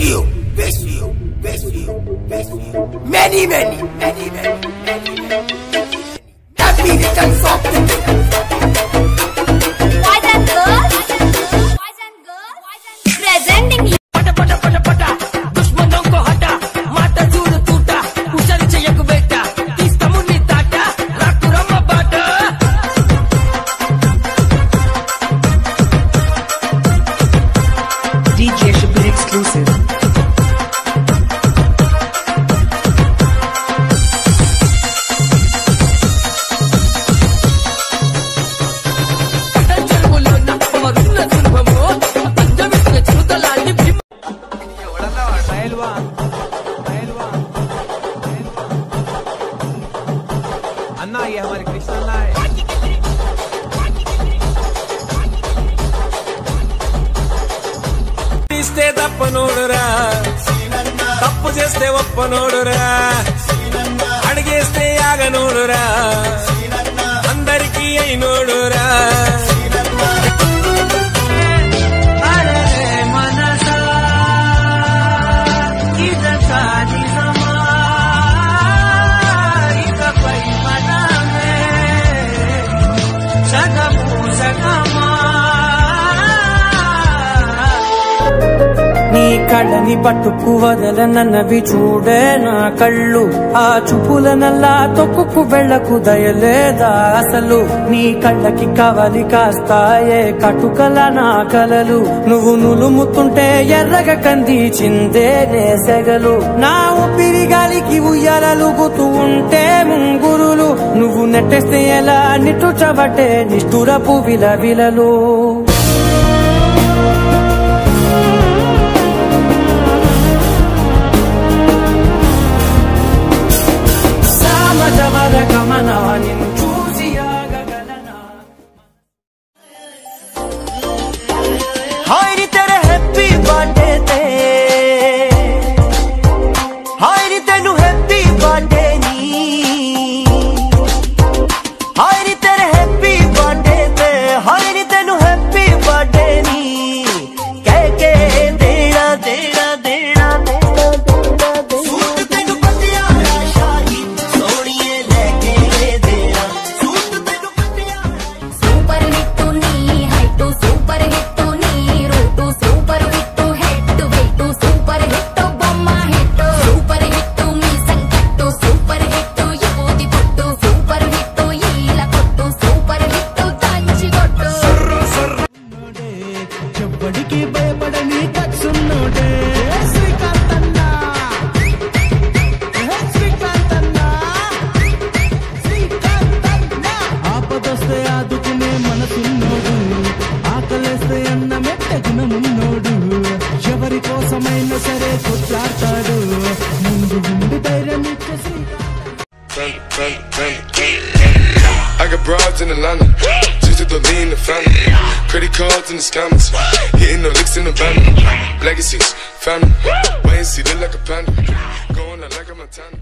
you, wish you, wish you, wish you. Many, many, many, many, many, many. अन्ना ये हमारे कृष्ण अन्ना है ఇస్తే తప్పనోడురా తప్పు చేస్తే ఒప్పనోడురా అడిగేస్తే ఆగనోడురా కళ్ళని పట్టుకు వదలనన్నవి చూడే నా కళ్ళు. ఆ చూపుల నల్లా తొక్కుకు వెళ్ళకు దయలేదా అసలు? నీ కళ్ళకి కవలి కాస్తాయే కటుకల నా కలలు. నువ్వు నులుముతుంటే ఎర్రగ కంది చిందే నేసెగలు నా ఊపిరి గాలికి ఉయ్యాలలుగుతూ ఉంటే ముంగురులు. నువ్వు నెట్టేస్తే ఎలా నిట్టుచబట్టే నిష్ఠురపు విలవిలలు I got broads in the London, just to the lean the family. Credit cards in the scammers, hitting the licks in the van. Legacies, family, wait and see, look like a panda. Going out like a Montana.